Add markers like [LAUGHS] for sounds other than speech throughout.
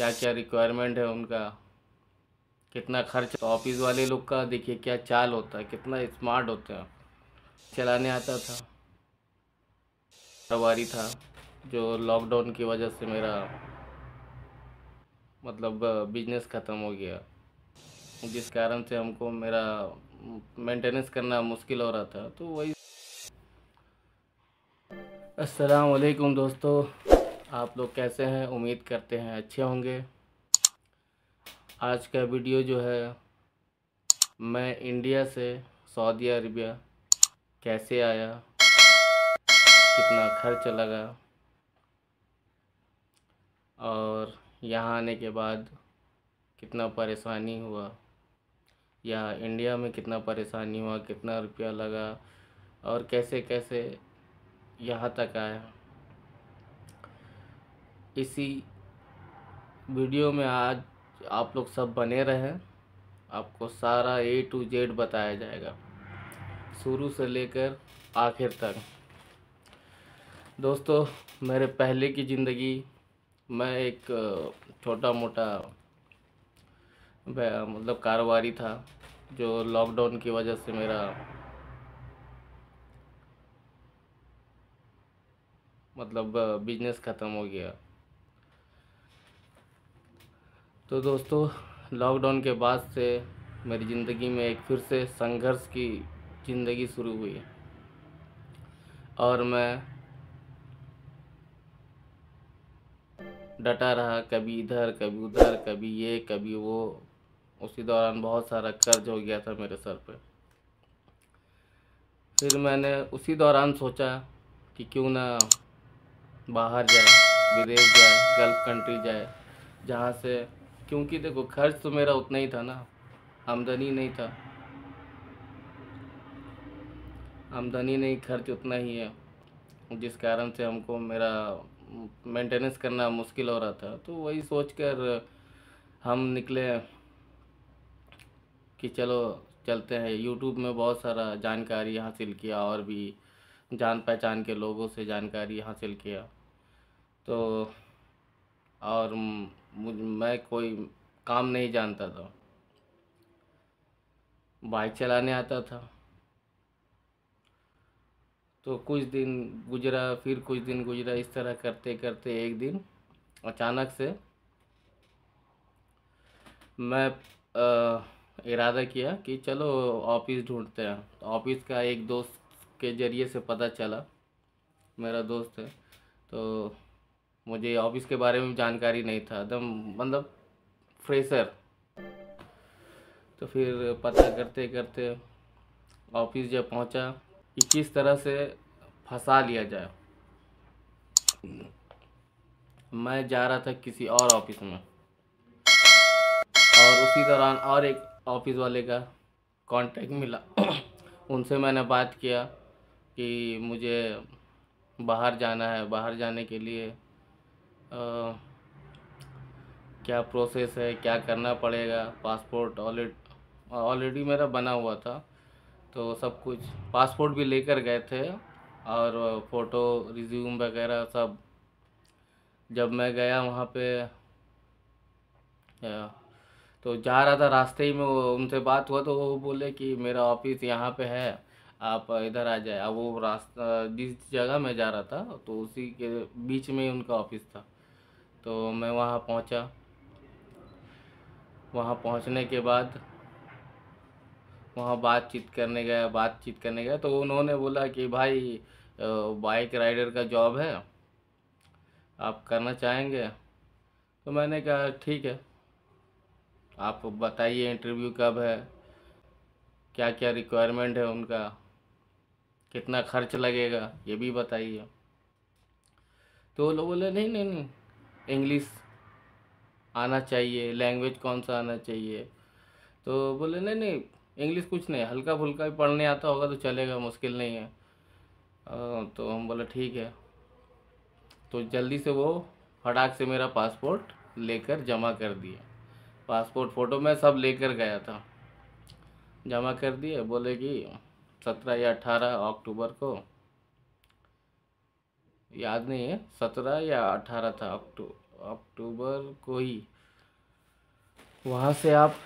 क्या क्या रिक्वायरमेंट है उनका? कितना खर्च? तो ऑफ़िस वाले लोग का देखिए क्या चाल होता है, कितना स्मार्ट होते हैं चलाने आता था। सवारी था, जो लॉकडाउन की वजह से मेरा मतलब बिज़नेस ख़त्म हो गया। जिस कारण से हमको मेरा मेंटेनेंस करना मुश्किल हो रहा था तो वही। अस्सलाम वालेकुम दोस्तों। आप लोग कैसे हैं? उम्मीद करते हैं अच्छे होंगे। आज का वीडियो जो है, मैं इंडिया से सऊदी अरबिया कैसे आया, कितना खर्च लगा और यहाँ आने के बाद कितना परेशानी हुआ, या इंडिया में कितना परेशानी हुआ, कितना रुपया लगा और कैसे कैसे यहाँ तक आया। इसी वीडियो में आज आप लोग सब बने रहें। आपको सारा ए टू जेड बताया जाएगा। शुरू से लेकर आखिर तक। दोस्तों, मेरे पहले की ज़िंदगी, मैं एक छोटा मोटा मतलब कारोबारी था, जो लॉकडाउन की वजह से मेरा मतलब बिज़नेस ख़त्म हो गया। तो दोस्तों लॉकडाउन के बाद से मेरी ज़िंदगी में एक फिर से संघर्ष की ज़िंदगी शुरू हुई और मैं डटा रहा, कभी इधर, कभी उधर, कभी ये, कभी वो, उसी दौरान बहुत सारा कर्ज हो गया था मेरे सर पे। फिर मैंने उसी दौरान सोचा कि क्यों ना बाहर जाए, विदेश जाए, गल्फ़ कंट्री जाए, जहाँ से क्योंकि देखो, खर्च तो मेरा उतना ही था ना। आमदनी नहीं था। आमदनी नहीं, खर्च उतना ही है। जिस कारण से हमको मेरा मेंटेनेंस करना मुश्किल हो रहा था। तो वही सोच कर हम निकले कि चलो, चलते हैं। यूट्यूब में बहुत सारा जानकारी हासिल किया और भी जान पहचान के लोगों से जानकारी हासिल किया। तो और मुझ, मैं कोई काम नहीं जानता था। बाइक चलाने आता था। तो कुछ दिन गुजरा, फिर कुछ दिन गुजरा, इस तरह करते करते एक दिन अचानक से मैं इरादा किया कि चलो ऑफ़िस ढूंढते हैं। तो ऑफ़िस का एक दोस्त के ज़रिए से पता चला। मेरा दोस्त है। तो मुझे ऑफ़िस के बारे में जानकारी नहीं था, एकदम मतलब फ्रेशर। तो फिर पता करते करते ऑफ़िस जब पहुँचा, कि किस तरह से फंसा लिया जाए। मैं जा रहा था किसी और ऑफ़िस में। और उसी दौरान और एक ऑफ़िस वाले का कांटेक्ट मिला। [COUGHS] उनसे मैंने बात किया कि मुझे बाहर जाना है, बाहर जाने के लिए क्या प्रोसेस है, क्या करना पड़ेगा पासपोर्ट ऑलरेडी ऑलरेडी मेरा बना हुआ था तो सब कुछ पासपोर्ट भी लेकर गए थे, और फ़ोटो रिज्यूम वगैरह सब, जब मैं गया वहाँ पे तो जा रहा था रास्ते ही में, वो, उनसे बात हुआ तो वो बोले कि मेरा ऑफ़िस यहाँ पे है, आप इधर आ जाए, अब वो रास्ता, जिस जगह मैं जा रहा था तो उसी के बीच में ही उनका ऑफ़िस था। तो मैं वहाँ पहुँचा। वहाँ पहुँचने के बाद वहाँ बातचीत करने गया, बातचीत करने गया तो उन्होंने बोला कि, भाई बाइक राइडर का जॉब है। आप करना चाहेंगे? तो मैंने कहा, ठीक है। आप बताइए इंटरव्यू कब है? क्या क्या रिक्वायरमेंट है उनका? कितना खर्च लगेगा? ये भी बताइए। तो वो लोग बोले, नहीं नहीं नहीं। इंग्लिश आना चाहिए लैंग्वेज कौन सा आना चाहिए? तो बोले, नहीं नहीं, इंग्लिश कुछ नहीं हल्का फुल्का भी पढ़ने आता होगा तो चलेगा, मुश्किल नहीं है। तो हम बोले, ठीक है। तो जल्दी से वो फटाक से मेरा पासपोर्ट लेकर जमा कर दिए। पासपोर्ट फ़ोटो मैं सब लेकर गया था। जमा कर दिए, बोले कि सत्रह या अठारह अक्टूबर को, याद नहीं है, सत्रह या अठारह था अक्टूबर। को ही। वहाँ से आप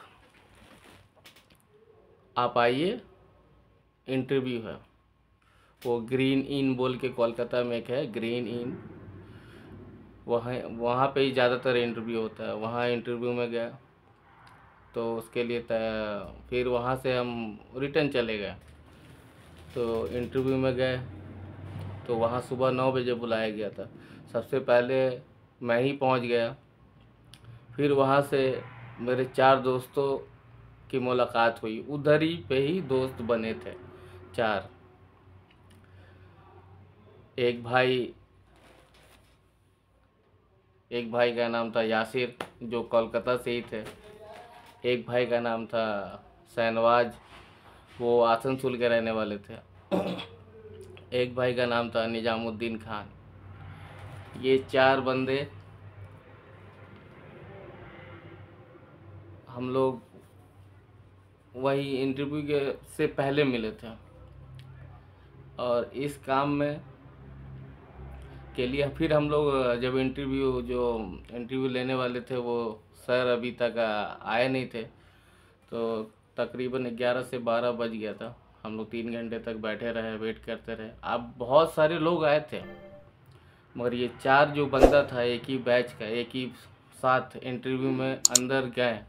आप आइए इंटरव्यू है। वो ग्रीन इन बोल के कोलकाता में एक है ग्रीन इन वहाँ वहाँ पे ही ज़्यादातर इंटरव्यू होता है। वहाँ इंटरव्यू में गया तो उसके लिए फिर वहाँ से हम रिटर्न चले गए। तो इंटरव्यू में गए तो वहाँ सुबह नौ बजे बुलाया गया था। सबसे पहले मैं ही पहुँच गया। फिर वहाँ से मेरे चार दोस्तों की मुलाकात हुई। उधर ही पे ही दोस्त बने थे, चार। एक भाई एक भाई का नाम था यासिर, जो कोलकाता से ही थे। एक भाई का नाम था सैनवाज वो आसनसोल के रहने वाले थे। एक भाई का नाम था निजामुद्दीन खान। ये चार बंदे। हम लोग वही इंटरव्यू के से पहले मिले थे। और इस काम में के लिए फिर हम लोग, जब इंटरव्यू जो इंटरव्यू लेने वाले थे, वो सर अभी तक आए नहीं थे। तो तकरीबन ग्यारह से बारह बज गया था। हम लोग तीन घंटे तक बैठे रहे वेट करते रहे। अब बहुत सारे लोग आए थे। मगर ये चार जो बंदा था, एक ही बैच का, एक ही साथ इंटरव्यू में अंदर गए।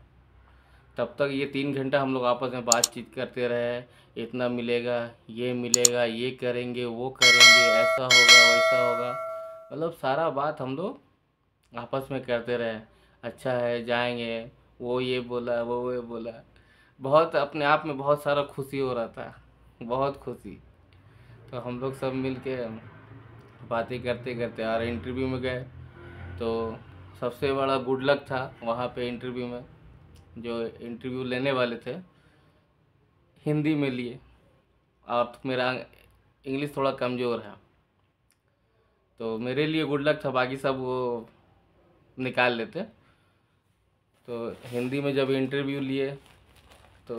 तब तक ये तीन घंटा हम लोग आपस में बातचीत करते रहे। इतना मिलेगा, ये मिलेगा, ये करेंगे, वो करेंगे, ऐसा होगा, वैसा होगा। मतलब सारा बात हम लोग आपस में करते रहे। अच्छा है, जाएँगे, वो ये बोला, वो ये बोला। बहुत अपने आप में बहुत सारा खुशी हो रहा था, बहुत खुशी। तो हम लोग सब मिल के बातें करते करते और इंटरव्यू में गए। तो सबसे बड़ा गुड लक था वहाँ पे इंटरव्यू में, जो इंटरव्यू लेने वाले थे, हिंदी में लिए। और मेरा इंग्लिश थोड़ा कमज़ोर है। तो मेरे लिए गुड लक था, बाकी सब वो निकाल लेते। तो हिंदी में जब इंटरव्यू लिए तो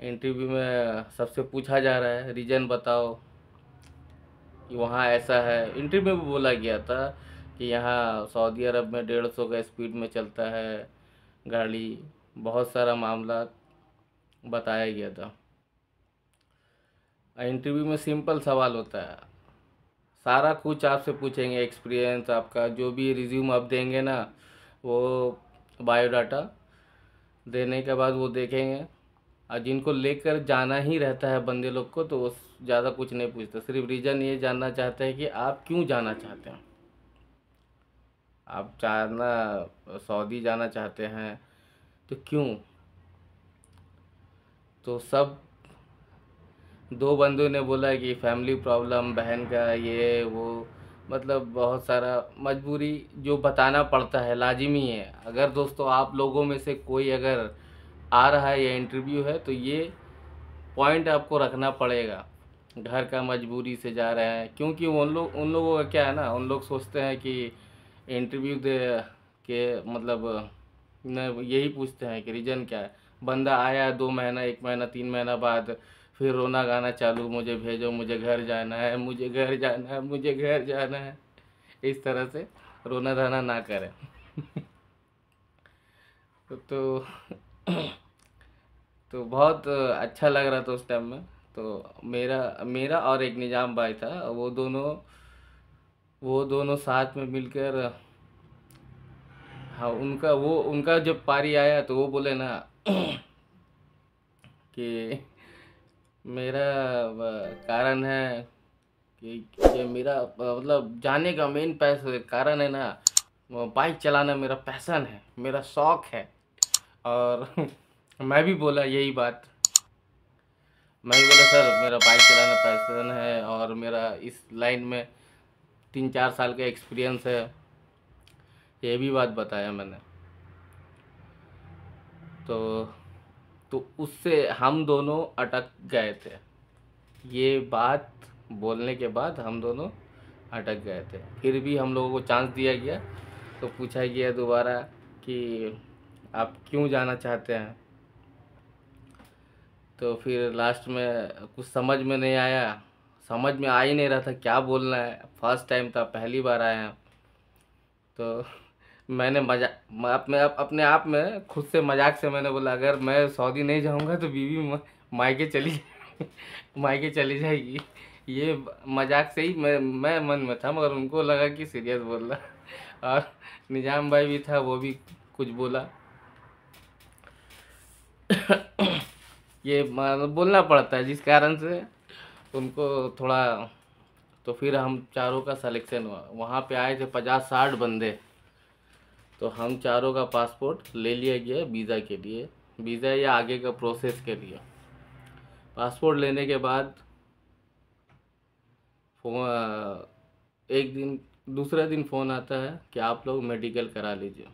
इंटरव्यू में सबसे पूछा जा रहा है रीज़न बताओ। कि वहाँ ऐसा है। इंटरव्यू में भी बोला गया था कि यहाँ सऊदी अरब में डेढ़ सौ का स्पीड में चलता है गाड़ी। बहुत सारा मामला बताया गया था। इंटरव्यू में सिंपल सवाल होता है। सारा कुछ आपसे पूछेंगे एक्सपीरियंस आपका, जो भी रिज्यूम आप देंगे ना, वो बायोडाटा देने के बाद वो देखेंगे। और जिनको लेकर जाना ही रहता है बंदे लोग को तो वो ज़्यादा कुछ नहीं पूछते। सिर्फ़ रीज़न ये जानना चाहते हैं कि आप क्यों जाना चाहते हैं? आप जाना सऊदी जाना चाहते हैं तो क्यों? तो सब, दो बंदों ने बोला कि फैमिली प्रॉब्लम बहन का ये, वो मतलब बहुत सारा मजबूरी जो बताना पड़ता है, लाजिमी है। अगर दोस्तों आप लोगों में से कोई अगर आ रहा है या इंटरव्यू है तो ये पॉइंट आपको रखना पड़ेगा। घर का मजबूरी से जा रहे हैं, क्योंकि उन लोग उन लोगों का क्या है ना, उन लोग सोचते हैं कि इंटरव्यू दे के मतलब यही पूछते हैं कि रीज़न क्या है। बंदा आया दो महीना, एक महीना, तीन महीना बाद, फिर रोना गाना चालू, मुझे भेजो, मुझे घर जाना है, मुझे घर जाना है, मुझे घर जाना है। इस तरह से रोना धाना ना करें। [LAUGHS] तो तो बहुत अच्छा लग रहा था उस टाइम में। तो मेरा मेरा और एक निज़ाम भाई था, वो दोनों वो दोनों साथ में मिलकर हाँ उनका, वो, उनका जब पारी आया तो वो बोले ना [CLEARS THROAT] कि मेरा कारण है कि ये मेरा मतलब जाने का मेन पैसा, कारण है ना बाइक चलाना मेरा पैसन है, मेरा शौक़ है। और [LAUGHS] मैं भी बोला यही बात। मैं भी बोला, सर, मेरा बाइक चलाना पैसन है और मेरा इस लाइन में तीन चार साल का एक्सपीरियंस है। ये भी बात बताया मैंने। तो तो उससे हम दोनों अटक गए थे। ये बात बोलने के बाद हम दोनों अटक गए थे। फिर भी हम लोगों को चांस दिया गया। तो पूछा गया दोबारा कि आप क्यों जाना चाहते हैं? तो फिर लास्ट में कुछ समझ में नहीं आया। समझ में आ ही नहीं रहा था क्या बोलना है। फ़र्स्ट टाइम था, पहली बार आया तो [LAUGHS] मैंने मज़ा अपने अपने आप में खुद से मज़ाक से मैंने बोला, अगर मैं सऊदी नहीं जाऊँगा तो बीवी मायके चली [LAUGHS] मायके चली जाएगी। ये मज़ाक से ही मैं मैं मन में था, मगर उनको लगा कि सीरियस बोल रहा। [LAUGHS] और निज़ाम भाई भी था, वो भी कुछ बोला। ये बोलना पड़ता है, जिस कारण से उनको थोड़ा तो फिर हम चारों का सिलेक्शन हुआ। वहाँ पे आए थे पचास साठ बंदे। तो हम चारों का पासपोर्ट ले लिया गया वीज़ा के लिए। वीज़ा या आगे का प्रोसेस के लिए। पासपोर्ट लेने के बाद एक दिन, दूसरा दिन फ़ोन आता है कि आप लोग मेडिकल करा लीजिए।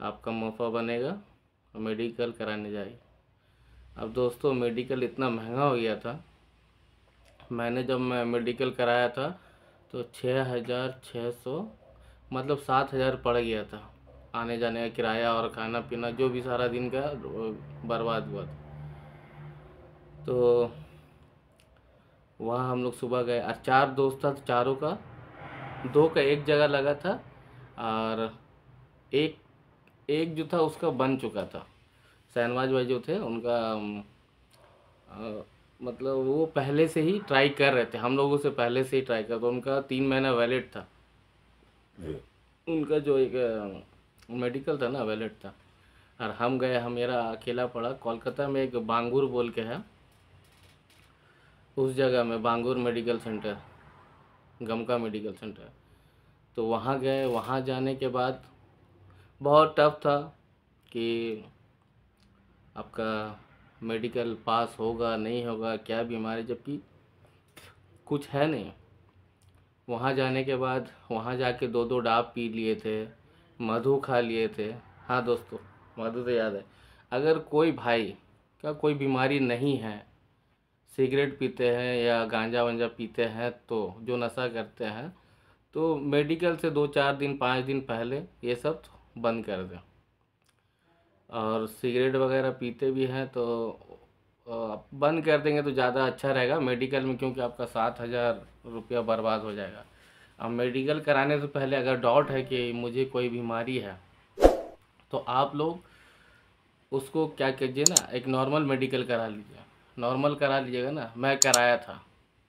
आपका मौका बनेगा मेडिकल कराने जाइए अब दोस्तों मेडिकल इतना महँगा हो गया था। मैंने जब मैं मेडिकल कराया था तो छः हज़ार छः सौ मतलब सात हज़ार पड़ गया था। आने जाने का किराया और खाना पीना जो भी सारा दिन का बर्बाद हुआ था। तो वहाँ हम लोग सुबह गए, और चार दोस्त था तो चारों का, दो का एक जगह लगा था, और एक एक जो था, उसका बन चुका था। शहनवाज भाई जो थे उनका अ, मतलब वो पहले से ही ट्राई कर रहे थे। हम लोगों से पहले से ही ट्राई कर तो उनका तीन महीना वैलिड था। उनका जो एक मेडिकल था ना वैलिड था। और हम गए हम मेरा अकेला पड़ा। कोलकाता में एक बांगूर बोल के है। उस जगह में बांगूर मेडिकल सेंटर गमका मेडिकल सेंटर तो वहाँ गए। वहाँ जाने के बाद बहुत टफ था कि आपका मेडिकल पास होगा, नहीं होगा, क्या बीमारी, जबकि कुछ है नहीं। वहाँ जाने के बाद वहाँ जाके दो दो डाब पी लिए थे, मधु खा लिए थे। हाँ दोस्तों, मधु तो याद है। अगर कोई भाई का कोई बीमारी नहीं है, सिगरेट पीते हैं या गांजा वंजा पीते हैं तो जो नशा करते हैं तो मेडिकल से दो चार दिन, पाँच दिन पहले ये सब बंद कर दें। और सिगरेट वगैरह पीते भी हैं तो आप बंद कर देंगे तो ज़्यादा अच्छा रहेगा मेडिकल में, क्योंकि आपका सात हज़ार रुपया बर्बाद हो जाएगा। अब मेडिकल कराने से पहले अगर डाउट है कि मुझे कोई बीमारी है तो आप लोग उसको क्या कीजिए ना, एक नॉर्मल मेडिकल करा लीजिए। नॉर्मल करा लीजिएगा ना, मैं कराया था,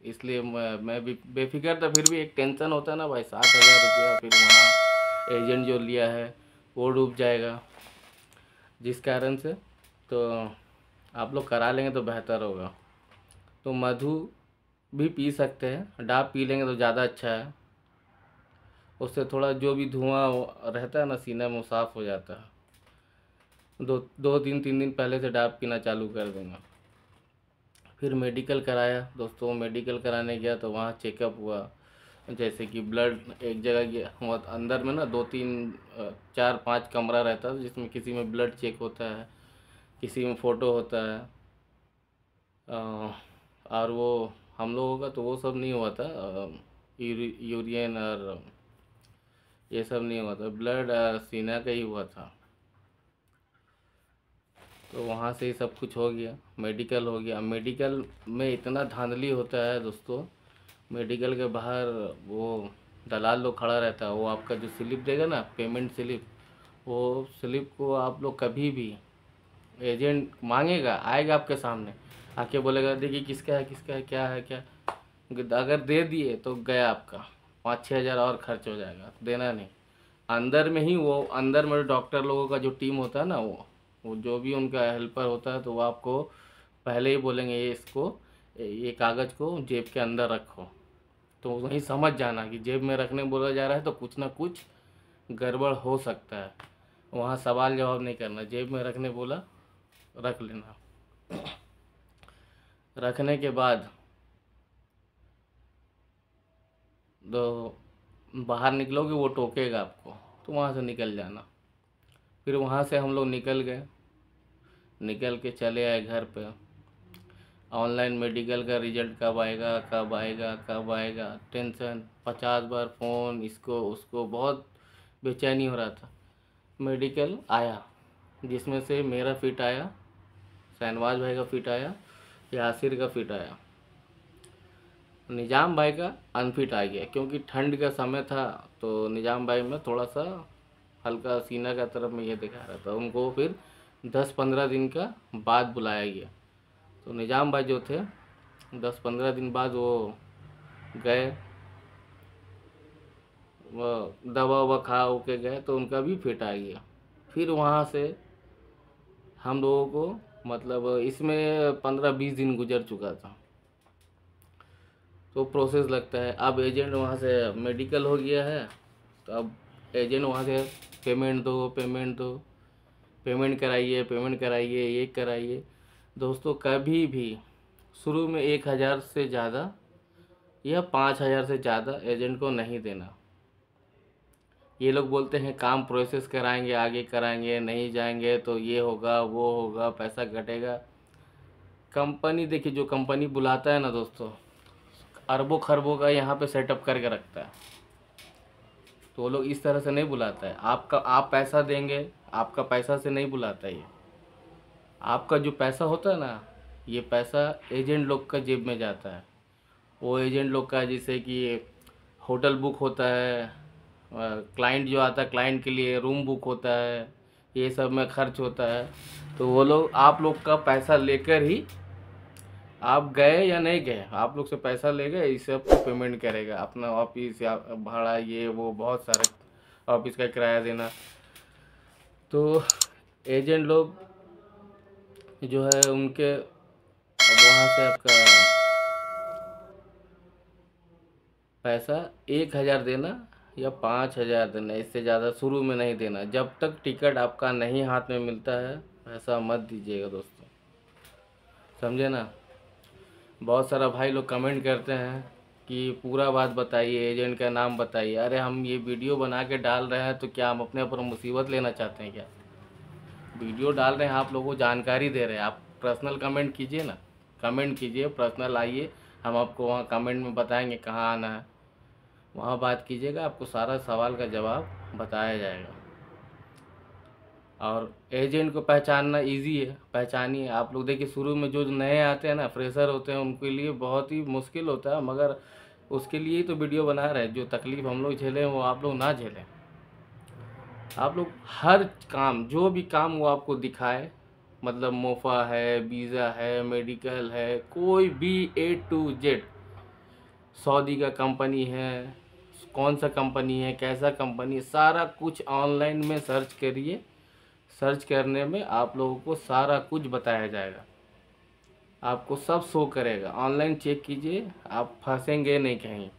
इसलिए मैं मैं भी बेफिक्र था, फिर भी एक टेंशन होता है ना भाई, सात हज़ार रुपया, फिर वहाँ एजेंट जो लिया है, वो डूब जाएगा। जिस कारण से तो आप लोग करा लेंगे तो बेहतर होगा। तो मधु भी पी सकते हैं, डाब पी लेंगे तो ज़्यादा अच्छा है। उससे थोड़ा जो भी धुआँ रहता है ना, सीने में साफ़ हो जाता है। दो दो दिन, तीन दिन पहले से डाब पीना चालू कर देंगे फिर मेडिकल कराया, दोस्तों मेडिकल कराने गया तो वहाँ चेकअप हुआ। जैसे कि ब्लड एक जगह अंदर में ना दो तीन चार पाँच कमरा रहता है जिसमें किसी में ब्लड चेक होता है, किसी में फ़ोटो होता है। और वो हम लोगों का तो वो सब नहीं हुआ था यूरि- यूरियन और ये सब नहीं हुआ था, ब्लड और सीना का ही हुआ था। तो वहाँ से ही सब कुछ हो गया, मेडिकल हो गया। मेडिकल में इतना धांधली होता है दोस्तों मेडिकल के बाहर वो दलाल लोग खड़ा रहता है, वो आपका जो स्लिप देगा ना, पेमेंट स्लिप, वो स्लिप को आप लोग कभी भी एजेंट मांगेगा, आएगा आपके सामने, आके बोलेगा, देखिए किसका है किसका है, क्या है, क्या अगर दे दिए तो गया आपका, पाँच छः हज़ार और खर्च हो जाएगा, देना नहीं। अंदर में ही वो, अंदर में डॉक्टर लोगों का जो टीम होता है ना, वो वो जो भी उनका हेल्पर होता है तो वो आपको पहले ही बोलेंगे ये इसको ये कागज़ को जेब के अंदर रखो। तो वहीं समझ जाना कि जेब में रखने बोला जा रहा है तो कुछ ना कुछ गड़बड़ हो सकता है। वहाँ सवाल जवाब नहीं करना, जेब में रखने बोला, रख लेना। रखने के बाद तो बाहर निकलोगे, वो टोकेगा आपको तो वहाँ से निकल जाना। फिर वहाँ से हम लोग निकल गए। निकल के चले आए घर पे। ऑनलाइन मेडिकल का रिज़ल्ट कब आएगा कब आएगा कब आएगा? टेंशन, पचास बार फ़ोन, इसको, उसको, बहुत बेचैनी हो रहा था। मेडिकल आया, जिसमें से मेरा फिट आया, शहनवाज भाई का फिट आया, यासिर का फिट आया। निज़ाम भाई का अनफिट आ गया, क्योंकि ठंड का समय था तो निज़ाम भाई में थोड़ा सा हल्का सीना का तरफ़ में ये दिखा रहा था। उनको फिर दस पंद्रह दिन का बाद बुलाया गया। तो निज़ाम भाई जो थे, दस पंद्रह दिन बाद वो गए। वो दवा ववा खा हो के गए तो उनका भी फिट आ गया। फिर वहाँ से हम लोगों को मतलब इसमें पंद्रह बीस दिन गुजर चुका था। तो प्रोसेस लगता है। अब एजेंट वहाँ से मेडिकल हो गया है तो अब एजेंट वहाँ से पेमेंट दो पेमेंट दो। पेमेंट कराइए पेमेंट कराइए, ये कराइए। दोस्तों, कभी भी शुरू में एक हज़ार से ज़्यादा या पाँच हज़ार से ज़्यादा एजेंट को नहीं देना। ये लोग बोलते हैं, काम प्रोसेस कराएँगे, आगे कराएँगे, नहीं जाएँगे तो ये होगा, वो होगा, पैसा घटेगा। कंपनी, देखिए, जो कंपनी बुलाता है ना दोस्तों, अरबों खरबों का यहाँ पे सेटअप करके रखता है। तो वो लोग इस तरह से नहीं बुलाता है। आपका, आप पैसा देंगे, आपका पैसा से नहीं बुलाता ये। आपका जो पैसा होता है ना, ये पैसा एजेंट लोग का जेब में जाता है। वो एजेंट लोग का जैसे कि होटल बुक होता है क्लाइंट जो आता है, क्लाइंट के लिए रूम बुक होता है, ये सब में खर्च होता है। तो वो लोग, आप लोग का पैसा लेकर ही आप गए या नहीं गए? आप लोग से पैसा ले गए, इस सबको पेमेंट करेगा। अपना ऑफ़िस या भाड़ा, ये, वो, बहुत सारे ऑफ़िस का किराया देना। तो एजेंट लोग जो है उनके वहाँ से आपका पैसा एक हज़ार देना या पाँच हज़ार देना, इससे ज़्यादा शुरू में नहीं देना। जब तक टिकट आपका नहीं हाथ में मिलता है ऐसा मत दीजिएगा दोस्तों। समझे ना? बहुत सारा भाई लोग कमेंट करते हैं कि पूरा बात बताइए एजेंट का नाम बताइए। अरे हम ये वीडियो बना के डाल रहे हैं तो क्या हम अपने ऊपर मुसीबत लेना चाहते हैं क्या? वीडियो डाल रहे हैं, आप लोगों को जानकारी दे रहे हैं। आप पर्सनल कमेंट कीजिए ना। कमेंट कीजिए पर्सनल आइए हम आपको वहाँ कमेंट में बताएँगे कहाँ आना है। वहाँ बात कीजिएगा, आपको सारा सवाल का जवाब बताया जाएगा। और एजेंट को पहचानना इजी है। पहचानिए। आप लोग देखिए, शुरू में जो नए आते हैं ना फ्रेशर होते हैं, उनके लिए बहुत ही मुश्किल होता है, मगर उसके लिए ही तो वीडियो बना रहे हैं। जो तकलीफ़ हम लोग झेलें, वो आप लोग ना झेलें। आप लोग हर काम, जो भी काम वो आपको दिखाए मतलब मोफा है, वीज़ा है, मेडिकल है, कोई भी ए टू जेड सऊदी का कंपनी है, कौन सा कंपनी है, कैसा कंपनी सारा कुछ ऑनलाइन में सर्च करिए। सर्च करने में आप लोगों को सारा कुछ बताया जाएगा। आपको सब शो करेगा। ऑनलाइन चेक कीजिए, आप फंसेंगे नहीं कहीं।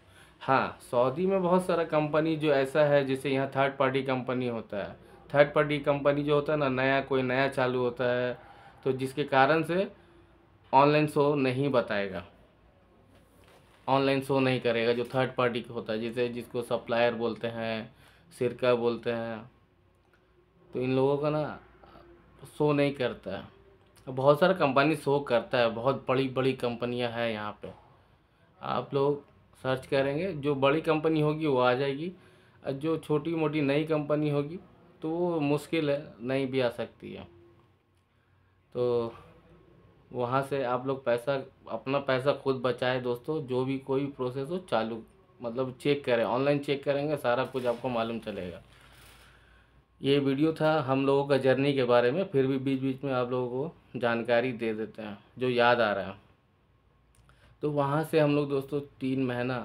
हाँ सऊदी में बहुत सारा कंपनी जो ऐसा है, जैसे यहाँ थर्ड पार्टी कंपनी होता है। थर्ड पार्टी कंपनी जो होता है ना, नया कोई नया चालू होता है तो जिसके कारण से ऑनलाइन शो नहीं बताएगा। ऑनलाइन शो नहीं करेगा, जो थर्ड पार्टी का होता है, जैसे, जिसको सप्लायर बोलते हैं, सिरका बोलते हैं। तो इन लोगों का ना शो नहीं करता है। बहुत सारा कंपनी शो करता है, बहुत बड़ी बड़ी कंपनियाँ हैं यहाँ पे। आप लोग सर्च करेंगे। जो बड़ी कंपनी होगी वो आ जाएगी। और जो छोटी मोटी नई कंपनी होगी तो वो मुश्किल है, नहीं भी आ सकती है। तो वहाँ से आप लोग पैसा, अपना पैसा खुद बचाए दोस्तों। जो भी कोई प्रोसेस हो, चालू मतलब चेक करें। ऑनलाइन चेक करेंगे, सारा कुछ आपको मालूम चलेगा। ये वीडियो था हम लोगों का जर्नी के बारे में। फिर भी बीच बीच में आप लोगों को जानकारी दे देते हैं, जो याद आ रहा है। तो वहाँ से हम लोग दोस्तों तीन महीना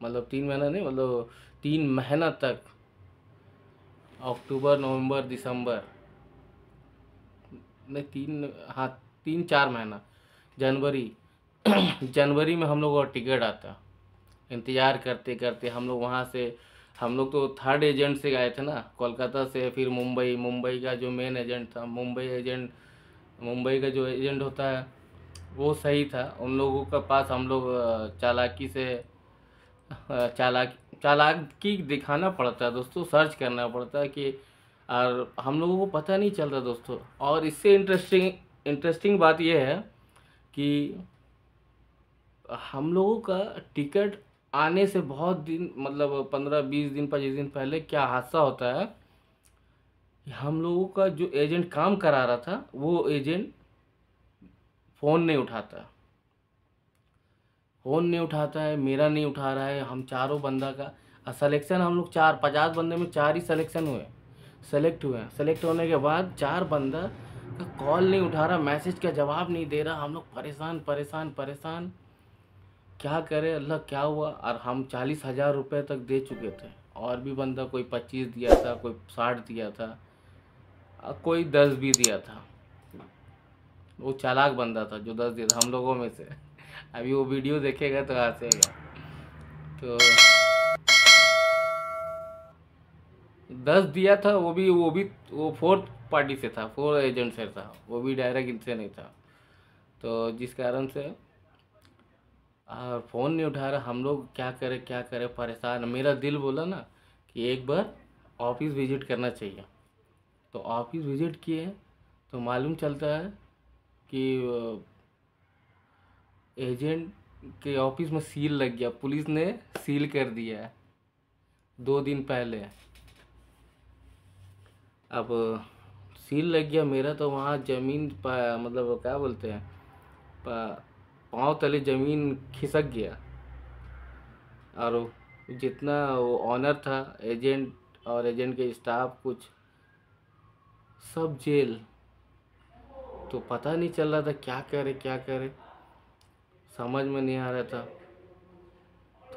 मतलब तीन महीना नहीं मतलब तीन महीना तक, अक्टूबर, नवंबर, दिसंबर, नहीं, तीन हाँ तीन चार महीना, जनवरी [CLEARS THROAT] जनवरी में हम लोग का टिकट आता, इंतज़ार करते करते हम लोग वहाँ से, हम लोग तो थर्ड एजेंट से गए थे ना, कोलकाता से, फिर मुंबई मुंबई का जो मेन एजेंट था, मुंबई एजेंट मुंबई का जो एजेंट होता है वो सही था। उन लोगों के पास हम लोग चालाकी से चालाक, चालाकी दिखाना पड़ता है दोस्तों सर्च करना पड़ता है कि, और हम लोगों को पता नहीं चलता दोस्तों। और इससे इंटरेस्टिंग इंटरेस्टिंग बात यह है कि हम लोगों का टिकट आने से बहुत दिन मतलब पंद्रह, बीस दिन, पच्चीस दिन पहले क्या हादसा होता है? हम लोगों का जो एजेंट काम करा रहा था, वो एजेंट फ़ोन नहीं उठाता। फ़ोन नहीं उठाता है, मेरा नहीं उठा रहा है, हम चारों बंदा का सलेक्शन हम लोग चार, पचास बंदे में चार ही सलेक्शन हुए सेलेक्ट हुए सेलेक्ट होने के बाद चार बंदा का कॉल नहीं उठा रहा मैसेज का जवाब नहीं दे रहा, हम लोग परेशान परेशान परेशान। क्या करें? अल्लाह, क्या हुआ? और हम चालीस हज़ार रुपये तक दे चुके थे। और भी बंदा कोई पच्चीस दिया था, कोई साठ दिया था कोई दस भी दिया था। वो चालाक बंदा था, जो दस दिया था, हम लोगों में से। अभी वो वीडियो देखेगा तो हंसेगा। तो दस दिया था, वो भी वो भी, वो फोर्थ पार्टी से था फोर एजेंट से था, वो भी डायरेक्ट इनसे नहीं था। तो जिस कारण से, और फ़ोन नहीं उठा रहा, हम लोग क्या करें क्या करें, परेशान। मेरा दिल बोला ना कि एक बार ऑफ़िस विज़िट करना चाहिए। तो ऑफ़िस विज़िट किए तो मालूम चलता है कि एजेंट के ऑफ़िस में सील लग गया। पुलिस ने सील कर दिया है, दो दिन पहले। अब, सील लग गया मेरा तो वहाँ ज़मीन मतलब क्या बोलते हैं पाँव तले ज़मीन खिसक गया। और जितना वो ऑनर था, एजेंट और एजेंट के स्टाफ, कुछ सब जेल तो पता नहीं चल रहा था क्या करे क्या करे। समझ में नहीं आ रहा था।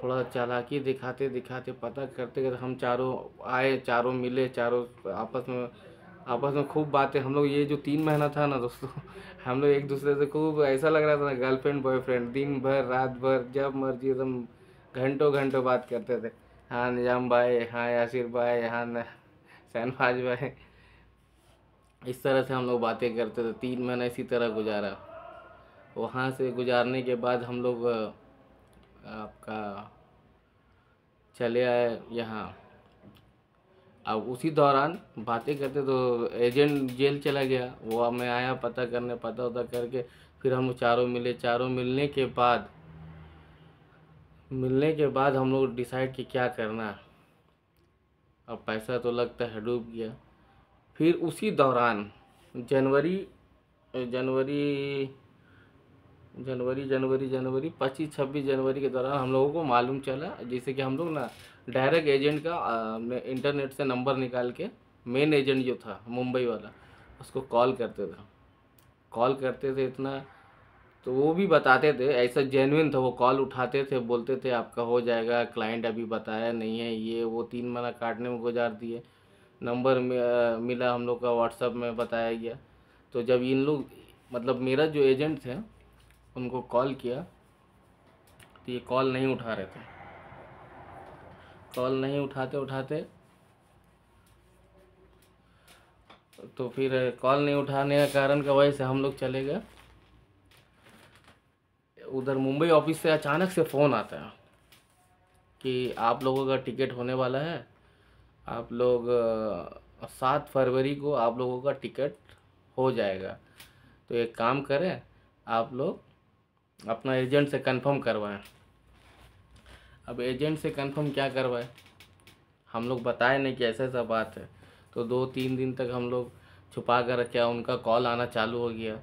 थोड़ा चालाकी दिखाते दिखाते पता करते करते हम चारों आए, चारों मिले, चारों आपस में आपस में खूब बातें। हम लोग ये जो तीन महीना था ना दोस्तों, [LAUGHS] हम लोग एक दूसरे से खूब ऐसा लग रहा था ना गर्लफ्रेंड बॉयफ्रेंड दिन भर, रात भर, जब मर्ज़ी एकदम घंटों घंटों बात करते थे। हाँ निज़ाम भाई हाँ यासिर भाई हाँ शहनवाज भाई। इस तरह से हम लोग बातें करते थे, तीन महीना इसी तरह गुजारा। वहाँ से गुजारने के बाद हम लोग आपका चले आए यहाँ। अब उसी दौरान बातें करते तो एजेंट जेल चला गया। वो मैं आया पता करने, पता उता करके फिर हम चारों मिले। चारों मिलने के बाद, मिलने के बाद हम लोग डिसाइड कि क्या करना। अब पैसा तो लगता है डूब गया। फिर उसी दौरान जनवरी जनवरी जनवरी जनवरी जनवरी, पच्चीस, छब्बीस जनवरी के दौरान हम लोगों को मालूम चला, जैसे कि हम लोग ना डायरेक्ट एजेंट का इंटरनेट से नंबर निकाल के मेन एजेंट जो था, मुंबई वाला, उसको कॉल करते थे। कॉल करते थे इतना तो वो भी बताते थे, ऐसा जेनुइन था, वो कॉल उठाते थे, बोलते थे, आपका हो जाएगा क्लाइंट अभी बताया नहीं है, ये, वो तीन महीना काटने में गुजार दिए। नंबर मिला हम लोग का व्हाट्सअप में, बताया गया। तो जब इन लोग मतलब मेरा जो एजेंट थे, उनको कॉल किया तो ये कॉल नहीं उठा रहे थे। कॉल नहीं उठाते उठाते तो फिर कॉल नहीं उठाने का कारण का वजह से हम लोग चले गए। उधर मुंबई ऑफ़िस से अचानक से फ़ोन आता है कि आप लोगों का टिकट होने वाला है। आप लोग सात फरवरी को आप लोगों का टिकट हो जाएगा। तो एक काम करें, आप लोग अपना एजेंट से कंफर्म करवाएँ। अब एजेंट से कंफर्म क्या करवाए? हम लोग बताए नहीं कि ऐसा ऐसा बात है। तो दो तीन दिन तक हम लोग छुपा कर रखे उनका कॉल आना चालू हो गया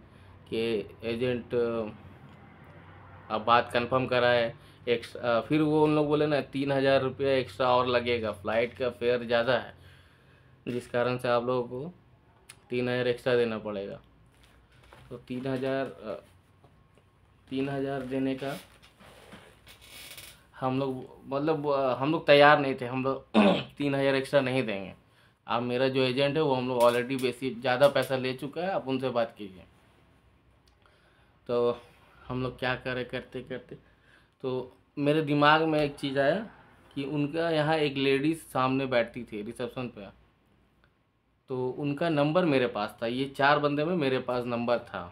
कि एजेंट अब बात कंफर्म कराए। एक्स्ट्रा फिर वो उन लोग बोले ना, तीन हज़ार रुपया एक्स्ट्रा और लगेगा। फ़्लाइट का फेयर ज़्यादा है, जिस कारण से आप लोगों को तीन हज़ार एक्स्ट्रा देना पड़ेगा। तो तीन हज़ार तीन हज़ार देने का हम लोग मतलब हम लोग तैयार नहीं थे। हम लोग [CLEARS THROAT] तीन हज़ार एक्स्ट्रा नहीं देंगे। आप मेरा जो एजेंट है, वो हम लोग ऑलरेडी बेसी ज़्यादा पैसा ले चुका है, आप उनसे बात कीजिए। तो हम लोग क्या करें करते करते तो मेरे दिमाग में एक चीज़ आया कि उनका यहाँ एक लेडीज़ सामने बैठती थी रिसेप्शन पे। तो उनका नंबर मेरे पास था, ये चार बंदे में मेरे पास नंबर था।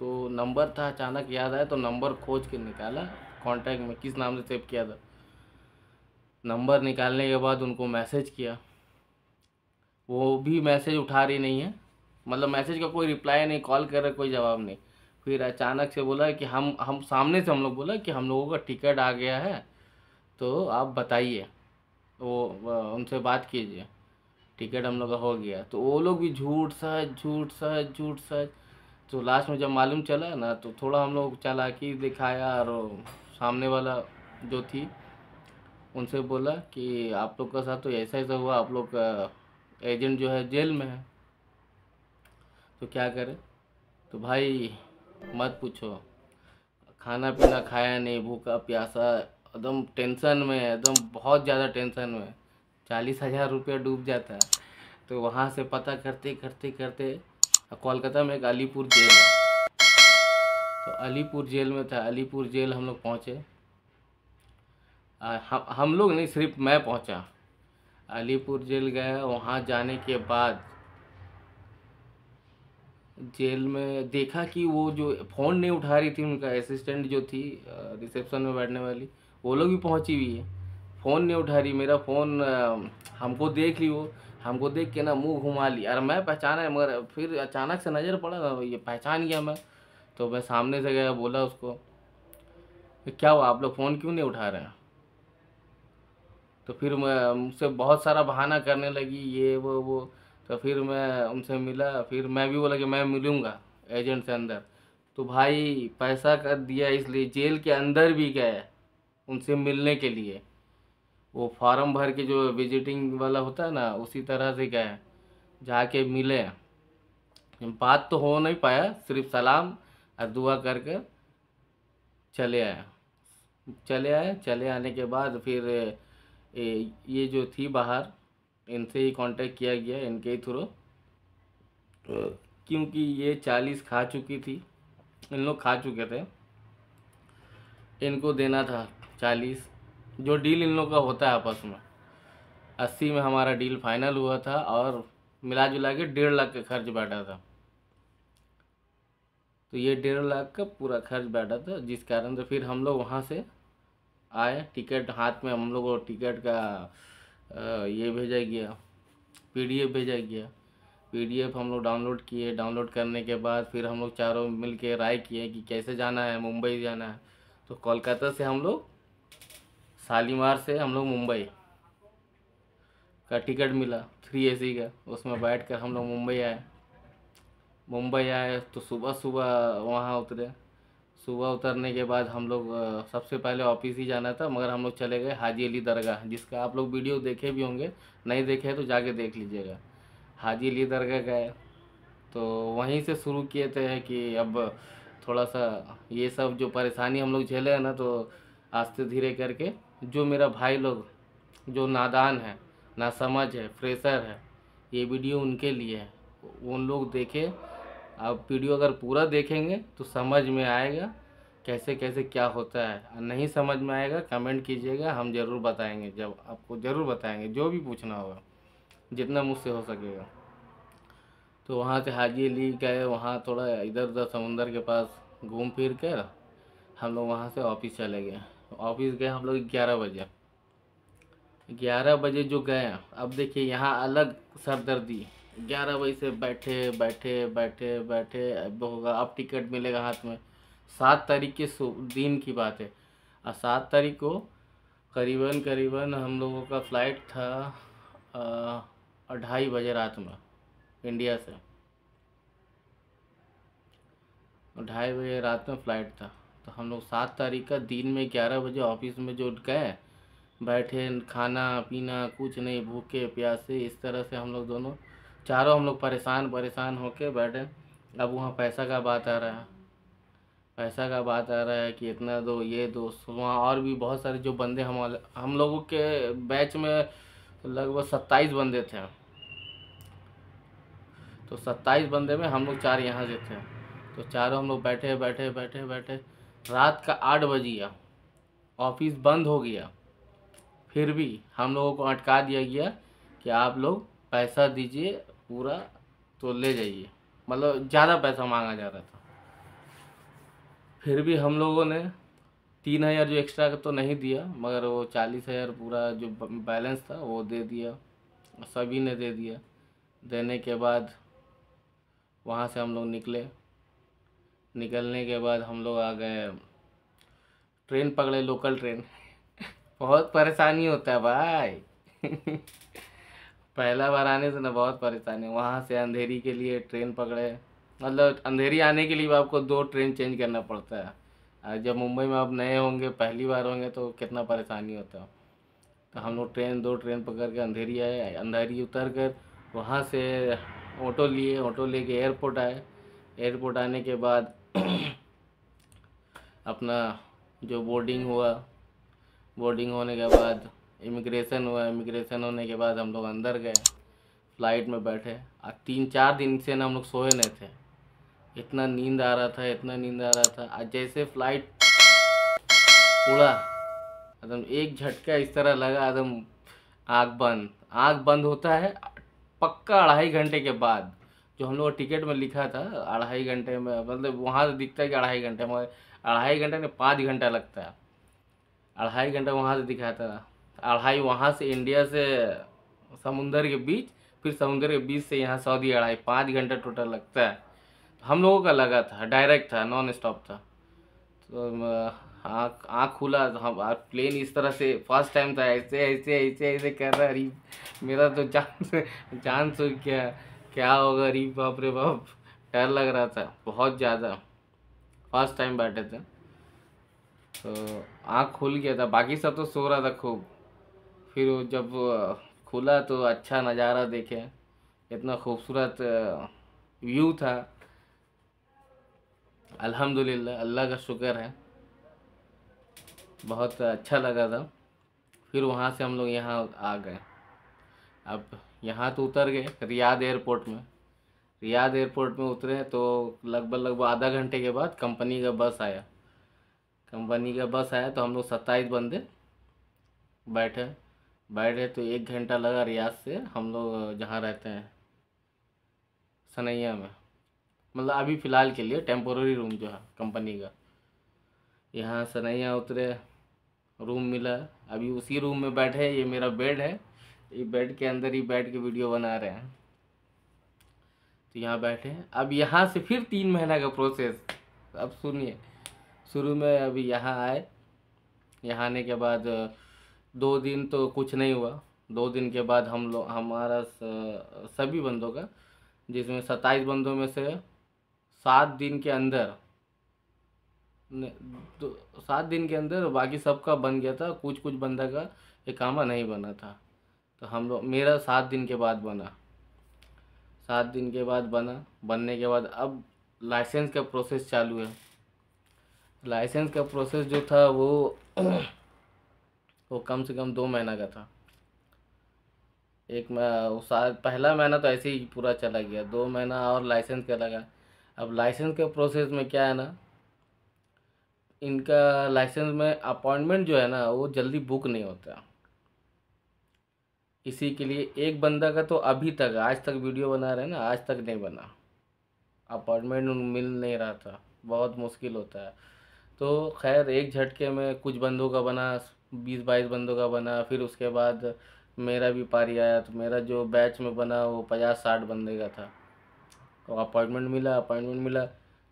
तो नंबर था, अचानक याद आया तो नंबर खोज के निकाला कांटेक्ट में किस नाम से सेव किया था। नंबर निकालने के बाद उनको मैसेज किया। वो भी मैसेज उठा रही नहीं है। मतलब मैसेज का कोई रिप्लाई नहीं कॉल कर रहा, कोई जवाब नहीं। फिर अचानक से बोला कि हम हम सामने से हम लोग बोला कि हम लोगों का टिकट आ गया है तो आप बताइए, वो उनसे बात कीजिए, टिकट हम लोग का हो गया। तो वो लोग भी झूठ सच झूठ सच झूठ सच तो लास्ट में जब मालूम चला ना तो थोड़ा हम लोग चालाकी दिखाया और सामने वाला जो थी, उनसे बोला कि आप लोग का साथ तो ऐसा ऐसा हुआ, आप लोग का एजेंट जो है जेल में है तो क्या करें? तो भाई मत पूछो। खाना पीना खाया नहीं, भूखा प्यासा एकदम टेंशन में, एकदम बहुत ज़्यादा टेंशन में। चालीस हज़ार रुपया डूब जाता। है तो वहाँ से पता करते करते करते कोलकाता में एक अलीपुर जेल है। तो अलीपुर जेल में था, अलीपुर जेल हम लोग पहुँचे। हम हम लोग नहीं, सिर्फ़ मैं पहुँचा। अलीपुर जेल गया, वहाँ जाने के बाद जेल में देखा कि वो जो फ़ोन नहीं उठा रही थी, उनका असिस्टेंट जो थी रिसेप्शन में बैठने वाली, वो लोग भी पहुँची हुई है। फ़ोन नहीं उठा रही, मेरा फ़ोन हमको देख ली वो, हमको देख के ना मुँह घुमा ली। और मैं पहचाना है, मगर फिर अचानक से नज़र पड़ा ना ये पहचान गया मैं। तो मैं सामने से गया, बोला उसको क्या हुआ, आप लोग फ़ोन क्यों नहीं उठा रहे हैं? तो फिर मैं, मुझसे बहुत सारा बहाना करने लगी, ये, वो वो। तो फिर मैं उनसे मिला, फिर मैं भी बोला कि मैं मिलूँगा एजेंट से अंदर। तो भाई पैसा कर दिया इसलिए जेल के अंदर भी गए उनसे मिलने के लिए। वो फॉर्म भर के जो विजिटिंग वाला होता है ना, उसी तरह से गए, जाके मिले। बात तो हो नहीं पाया, सिर्फ़ सलाम और दुआ करके चले आए। चले आए, चले आने के बाद फिर ये जो थी बाहर इनसे ही कांटेक्ट किया गया इनके ही थ्रू क्योंकि ये चालीस खा चुकी थी। इन लोग खा चुके थे। इनको देना था चालीस। जो डील इन लोग का होता है आपस में। अस्सी में हमारा डील फाइनल हुआ था और मिला जुला के डेढ़ लाख का खर्च बैठा था। तो ये डेढ़ लाख का पूरा खर्च बैठा था जिस कारण से फिर हम लोग वहाँ से आए। टिकट हाथ में हम लोग को टिकट का ये भेजा गया। पीडीएफ भेजा गया। पीडीएफ हम लोग डाउनलोड किए। डाउनलोड करने के बाद फिर हम लोग चारों मिल के राय किए कि कैसे जाना है, मुंबई जाना है। तो कोलकाता से हम लोग शालीमार से हम लोग मुंबई का टिकट मिला थ्री एसी का। उसमें बैठ कर हम लोग मुंबई आए। मुंबई आए तो सुबह सुबह वहाँ उतरे। सुबह उतरने के बाद हम लोग सबसे पहले ऑफ़िस ही जाना था, मगर हम लोग चले गए हाजी अली दरगाह, जिसका आप लोग वीडियो देखे भी होंगे, नहीं देखे तो जाके देख लीजिएगा। हाजी अली दरगाह गए तो वहीं से शुरू किए थे कि अब थोड़ा सा ये सब जो परेशानी हम लोग झेले हैं ना तो आस्ते धीरे करके जो मेरा भाई लोग, जो नादान है, ना समझ है, फ्रेशर है, ये वीडियो उनके लिए है। उन लोग देखे आप वीडियो अगर पूरा देखेंगे तो समझ में आएगा कैसे कैसे क्या होता है। नहीं समझ में आएगा, कमेंट कीजिएगा, हम ज़रूर बताएँगे, जब आपको ज़रूर बताएँगे, जो भी पूछना होगा, जितना मुझसे हो सकेगा। तो वहाँ से हाजी अली गए, वहाँ थोड़ा इधर उधर समुंदर के पास घूम फिर कर हम लोग वहाँ से ऑफ़िस चले गए। ऑफ़िस गए हम लोग ग्यारह बजे। ग्यारह बजे जो गए, अब देखिए यहाँ अलग सरदर्दी। ग्यारह बजे से बैठे बैठे बैठे बैठे, अब होगा, अब टिकट मिलेगा हाथ में। सात तारीख के दिन की बात है। और सात तारीख को करीबन करीबन हम लोगों का फ़्लाइट था ढाई बजे रात में, इंडिया से। ढाई बजे रात में फ़्लाइट था। तो हम लोग सात तारीख का दिन में ग्यारह बजे ऑफ़िस में जो गए, बैठे, खाना, पीना, कुछ नहीं, भूखे, प्यासे, इस तरह से हम लोग दोनों चारों हम लोग परेशान परेशान होके बैठे। अब वहाँ पैसा का बात आ रहा है। पैसा का बात आ रहा है कि इतना दो, ये दो, वहाँ और भी बहुत सारे जो बंदे हम हम लोगों के बैच में लगभग सत्ताईस बंदे थे। तो सत्ताईस बंदे में हम लोग चार यहाँ से थे। तो चारों हम लोग बैठे बैठे बैठे बैठे। रात का आठ बज गया। ऑफ़िस बंद हो गया। फिर भी हम लोगों को अटका दिया गया कि आप लोग पैसा दीजिए पूरा तो ले जाइए। मतलब ज़्यादा पैसा मांगा जा रहा था। फिर भी हम लोगों ने तीन हज़ार जो एक्स्ट्रा का तो नहीं दिया, मगर वो चालीस हज़ार पूरा जो बैलेंस था, वो दे दिया। सभी ने दे दिया। देने के बाद वहाँ से हम लोग निकले। निकलने के बाद हम लोग आ गए। ट्रेन पकड़े लोकल ट्रेन [LAUGHS] बहुत परेशानी होता है भाई। [LAUGHS] पहला बार आने से ना बहुत परेशानी वहाँ से अंधेरी के लिए ट्रेन पकड़े। मतलब अंधेरी आने के लिए भी आपको दो ट्रेन चेंज करना पड़ता है। जब मुंबई में आप नए होंगे, पहली बार होंगे तो कितना परेशानी होता है। तो हम लोग ट्रेन, दो ट्रेन पकड़ के अंधेरी आए। अंधेरी उतर कर वहाँ से ऑटो लिए। ऑटो लेके एयरपोर्ट आए। एयरपोर्ट आने के बाद [CLEARS THROAT] अपना जो बोर्डिंग हुआ, बोर्डिंग होने के बाद इमिग्रेशन हुआ इमिग्रेशन होने के बाद हम लोग अंदर गए फ़्लाइट में बैठे। और तीन, चार दिन से ना हम लोग सोए नहीं थे। इतना नींद आ रहा था, इतना नींद आ रहा था। आज जैसे फ़्लाइट उड़ा एकदम एक झटका इस तरह लगा एकदम आँख बंद। आँख बंद होता है पक्का अढ़ाई घंटे के बाद। जो हम लोग टिकट में लिखा था, अढ़ाई घंटे में मतलब वहाँ से दिखता है कि अढ़ाई घंटे में अढ़ाई घंटे में पाँच घंटा लगता है। अढ़ाई घंटा वहाँ से दिखाता था अढ़ाई वहाँ से इंडिया से समुंदर के बीच, फिर समुंदर के बीच से यहाँ सऊदी अढ़ाई पाँच घंटा टोटल लगता है। हम लोगों का लगा था डायरेक्ट था नॉन स्टॉप था। तो आँख आँख खुला तो हम प्लेन इस तरह से फ़र्स्ट टाइम था, ऐसे ऐसे ऐसे ऐसे कर रहा अरे, मेरा तो जान जान सो क्या क्या होगा, अरे, बाप रे बाप, डर लग रहा था, बहुत ज़्यादा। फ़र्स्ट टाइम बैठे थे। तो आँख खुल गया था, बाकी सब तो सो रहा था खूब। फिर जब खुला तो अच्छा नज़ारा देखे। इतना खूबसूरत व्यू था। अल्हम्दुलिल्लाह, अल्लाह का शुक्र है। बहुत अच्छा लगा था। फिर वहाँ से हम लोग यहाँ आ गए। अब यहाँ तो उतर गए रियाद एयरपोर्ट में। रियाद एयरपोर्ट में उतरे तो लगभग लगभग आधा घंटे के बाद कंपनी का बस आया। कंपनी का बस आया तो हम लोग सत्ताईस बंदे बैठे। बैठे तो एक घंटा लगा रियाज से, हम लोग जहाँ रहते हैं, सनैया में। मतलब अभी फ़िलहाल के लिए टेम्पोररी रूम जो है कंपनी का। यहाँ सनैया उतरे रूम मिला। अभी उसी रूम में बैठे ये मेरा बेड है। ये बेड के अंदर ही बैठ के वीडियो बना रहे हैं। तो यहाँ बैठे अब यहाँ से फिर तीन महीना का प्रोसेस अब सुनिए, शुरू में अभी यहाँ आए। यहाँ आने के बाद दो दिन तो कुछ नहीं हुआ। दो दिन के बाद हम लोग हमारा सभी बंदों का, जिसमें सत्ताईस बंदों में से सात दिन के अंदर तो सात दिन के अंदर बाकी सबका बन गया था कुछ कुछ बंदा का एकामा नहीं बना था। तो हम लोग, मेरा सात दिन के बाद बना। सात दिन के बाद बना। बनने के बाद अब लाइसेंस का प्रोसेस चालू है। लाइसेंस का प्रोसेस जो था वो [CLEARS THROAT] वो कम से कम दो महीना का था। एक साल, पहला महीना तो ऐसे ही पूरा चला गया, दो महीना और लाइसेंस का लगा। अब लाइसेंस के प्रोसेस में क्या है ना, इनका लाइसेंस में अपॉइंटमेंट जो है ना, वो जल्दी बुक नहीं होता। इसी के लिए एक बंदा का तो अभी तक, आज तक वीडियो बना रहे हैं ना, आज तक नहीं बना। अपॉइंटमेंट मिल नहीं रहा था, बहुत मुश्किल होता है। तो खैर, एक झटके में कुछ बंदों का बना बीस बाईस बंदों का बना, फिर उसके बाद मेरा भी पारी आया तो मेरा जो बैच में बना वो पचास साठ बंदे का था। तो अपॉइंटमेंट मिला अपॉइंटमेंट मिला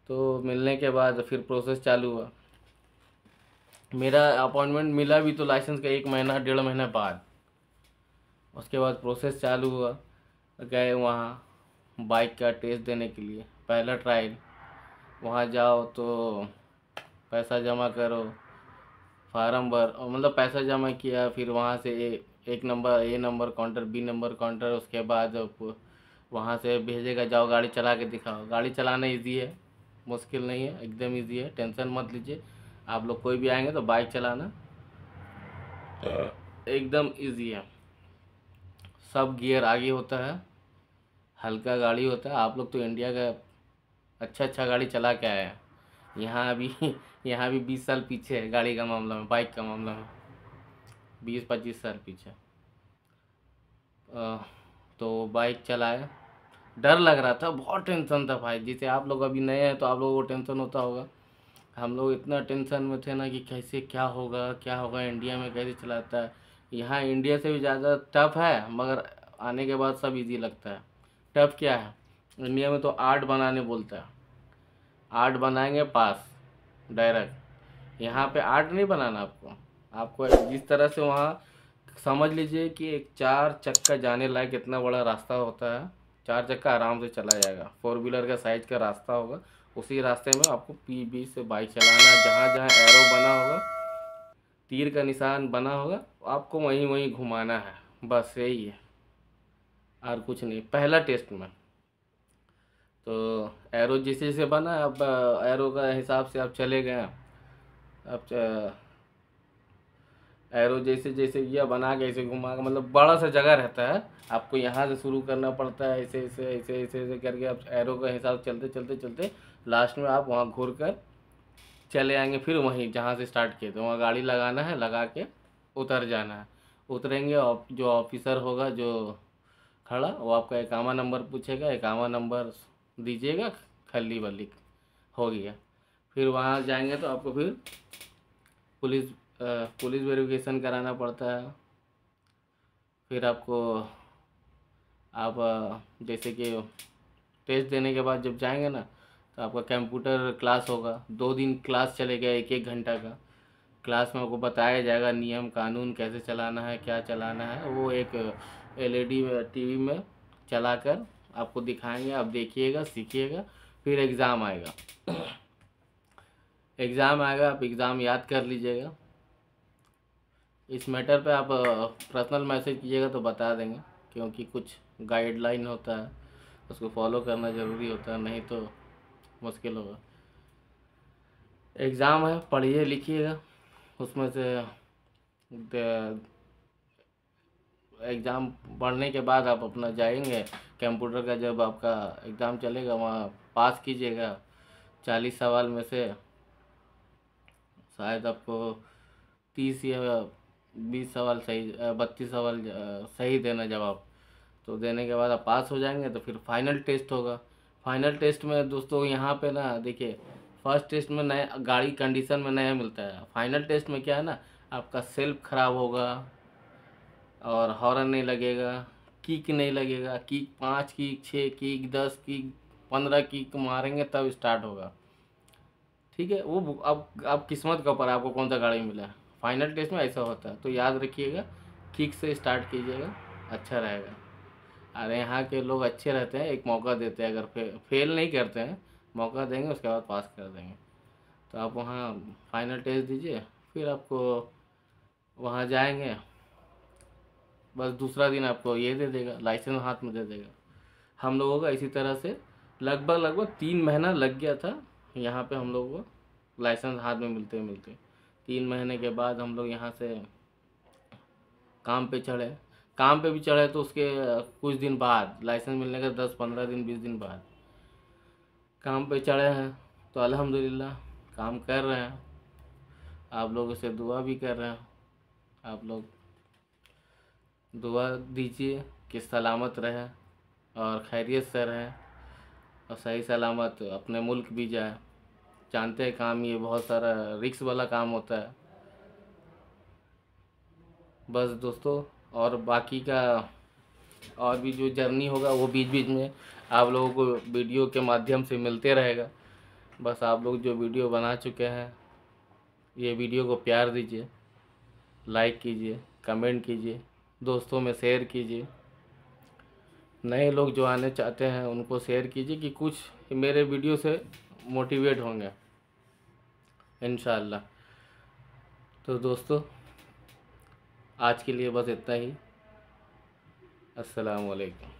तो मिलने के बाद फिर प्रोसेस चालू हुआ। मेरा अपॉइंटमेंट मिला भी तो लाइसेंस का एक महीना, डेढ़ महीना बाद। उसके बाद प्रोसेस चालू हुआ, गए वहाँ बाइक का टेस्ट देने के लिए, पहला ट्रायल। वहाँ जाओ तो पैसा जमा करो फार्म भर मतलब पैसा जमा किया फिर वहाँ से ए, एक number A number counter B number counter उसके बाद वहाँ से भेजेगा जाओ गाड़ी चला के दिखाओ। गाड़ी चलाना इजी है मुश्किल नहीं है एकदम इजी है टेंशन मत लीजिए। आप लोग कोई भी आएँगे तो बाइक चलाना। एकदम इजी है। सब गियर आगे होता है हल्का गाड़ी होता है। आप लोग तो इंडिया का अच्छा अच्छा गाड़ी चला के आए हैं। यहाँ अभी [LAUGHS] यहाँ भी बीस साल पीछे है, गाड़ी का मामला में, बाइक का मामला में। बीस पच्चीस साल पीछे। तो बाइक चलाए डर लग रहा था, बहुत टेंशन था भाई। जैसे आप लोग अभी नए हैं तो आप लोगों को टेंशन होता होगा। हम लोग इतना टेंशन में थे ना कि कैसे, क्या होगा क्या होगा, इंडिया में कैसे चलाता है। यहाँ इंडिया से भी ज़्यादा टफ है, मगर आने के बाद सब इजी लगता है। टफ क्या है? इंडिया में तो आर्ट बनाने बोलता है। आर्ट बनाएँगे, पास। डायरेक्ट यहाँ पे आर्ट नहीं बनाना आपको। आपको जिस तरह से वहाँ समझ लीजिए कि एक चार चक्का जाने लायक इतना बड़ा रास्ता होता है, चार चक्का आराम से चला जाएगा। फोर व्हीलर का साइज़ का रास्ता होगा। उसी रास्ते में आपको पी बी से बाइक चलाना है, जहाँ जहाँ एरो बना होगा, तीर का निशान बना होगा, आपको वहीं वहीं घुमाना है। बस यही है। और कुछ नहीं। पहला टेस्ट में। तो एरो जैसे जैसे बना अब एरो का हिसाब से आप चले गए अब एरो जैसे जैसे ये बना के ऐसे घुमा के मतलब बड़ा सा जगह रहता है। आपको यहाँ से शुरू करना पड़ता है, ऐसे ऐसे ऐसे ऐसे ऐसे करके आप एरो का हिसाब चलते चलते चलते लास्ट में आप वहाँ घूर कर चले आएँगे, फिर वहीं जहाँ से स्टार्ट किए। तो वहाँ गाड़ी लगाना है, लगा के उतर जाना है। उतरेंगे और जो ऑफिसर होगा, जो खड़ा, वो आपका एकामा नंबर पूछेगा। एकामा नंबर दीजिएगा खल्ली बल्ली हो गया। फिर वहाँ जाएँगे तो आपको फिर पुलिस पुलिस वेरिफिकेशन कराना पड़ता है। फिर आपको, आप जैसे कि टेस्ट देने के बाद जब जाएँगे ना तो आपका कंप्यूटर क्लास होगा। दो दिन क्लास चलेगा एक एक घंटा का। क्लास में आपको बताया जाएगा नियम, कानून कैसे चलाना है, क्या चलाना है। वो एक एलईडी टीवी में चलाकर आपको दिखाएँगे, आप देखिएगा, सीखिएगा, फिर एग्ज़ाम आएगा। [CLEARS THROAT] एग्ज़ाम आएगा, आप एग्ज़ाम याद कर लीजिएगा। इस मैटर पे आप पर्सनल मैसेज कीजिएगा तो बता देंगे, क्योंकि कुछ गाइडलाइन होता है, उसको फॉलो करना ज़रूरी होता है, नहीं तो मुश्किल होगा। एग्ज़ाम है, पढ़िए, लिखिएगा, उसमें से एग्ज़ाम पढ़ने के बाद आप अपना जाएँगे, कंप्यूटर का जब आपका एग्ज़ाम चलेगा, वहाँ पास कीजिएगा। चालीस सवाल में से शायद आपको तीस या बीस सवाल सही बत्तीस सवाल सही देना जवाब। तो देने के बाद आप पास हो जाएँगे तो फिर फाइनल टेस्ट होगा। फाइनल टेस्ट में दोस्तों यहाँ पे ना, देखिए, फ़र्स्ट टेस्ट में नया, गाड़ी कंडीशन में नया मिलता है। फाइनल टेस्ट में क्या है ना, आपका सेल्फ ख़राब होगा। और हॉर्न नहीं लगेगा किक नहीं लगेगा किक पाँच किक छः किक दस किक पंद्रह किक मारेंगे तब स्टार्ट होगा। ठीक है वो अब अब किस्मत के ऊपर आपको कौन सा गाड़ी मिला? फाइनल टेस्ट में ऐसा होता है तो याद रखिएगा किक से स्टार्ट कीजिएगा अच्छा रहेगा। अरे यहाँ के लोग अच्छे रहते हैं एक मौका देते हैं अगर फे, फेल नहीं करते हैं मौका देंगे उसके बाद पास कर देंगे। तो आप वहाँ फाइनल टेस्ट दीजिए फिर आपको वहाँ जाएँगे बस दूसरा दिन आपको ये दे देगा लाइसेंस हाथ में दे देगा। हम लोगों का इसी तरह से लगभग लगभग तीन महीना लग गया था, यहाँ पे हम लोगों को लाइसेंस हाथ में मिलते मिलते। तीन महीने के बाद हम लोग यहाँ से काम पे चढ़े। काम पे भी चढ़े तो उसके कुछ दिन बाद लाइसेंस मिलने के दस, पंद्रह दिन, बीस दिन बाद। काम पे चढ़े हैं तो अल्हम्दुलिल्लाह, काम कर रहे हैं। आप लोगों से दुआ भी कर रहे हैं। आप लोग दुआ दीजिए कि सलामत रहे और खैरियत से रहे और सही सलामत अपने मुल्क भी जाए। जानते हैं काम ये बहुत सारा रिक्स वाला काम होता है। बस दोस्तों, और बाकी का और भी जो जर्नी होगा वो बीच बीच में आप लोगों को वीडियो के माध्यम से मिलते रहेगा। बस आप लोग जो वीडियो बना चुके हैं, ये वीडियो को प्यार दीजिए, लाइक कीजिए, कमेंट कीजिए। दोस्तों में शेयर कीजिए। नए लोग जो आने चाहते हैं, उनको शेयर कीजिए कि कुछ मेरे वीडियो से मोटिवेट होंगे। इन तो दोस्तों, आज के लिए बस इतना ही। अस्सलाम वालेकुम